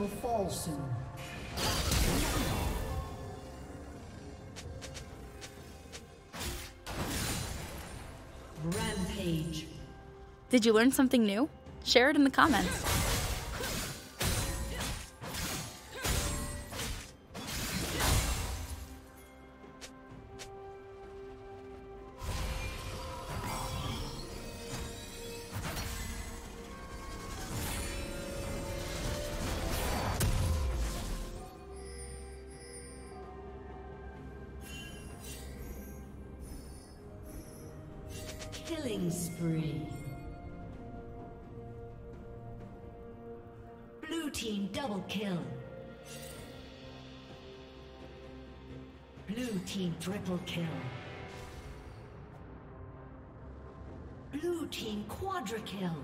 Will fall soon. Rampage. Did you learn something new? Share it in the comments. Killing spree. Blue team double kill. Blue team triple kill. Blue team quadra kill.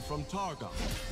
From Targon.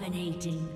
Dominating.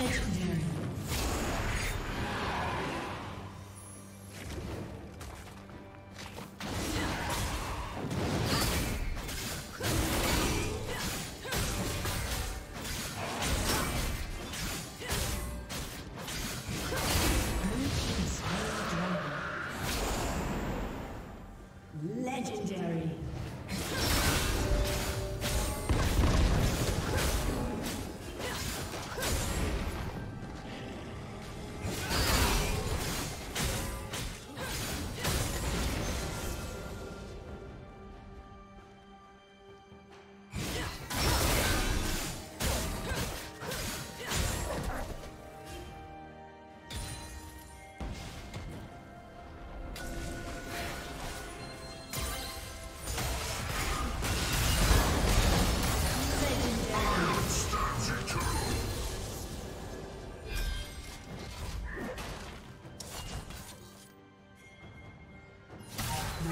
Legendary.